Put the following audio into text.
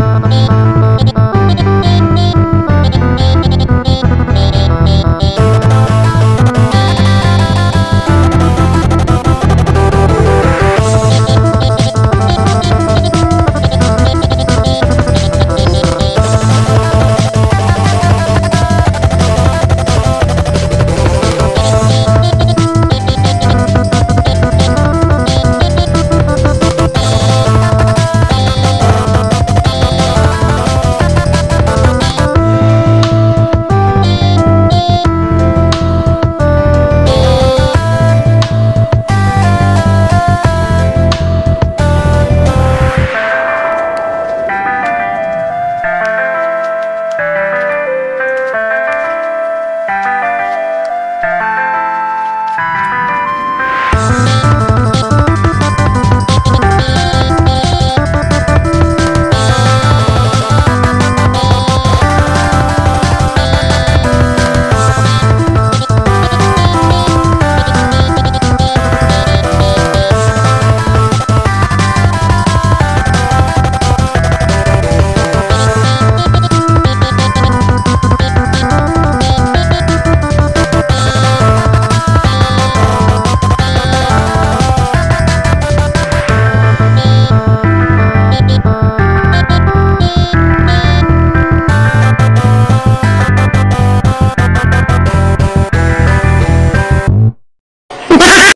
you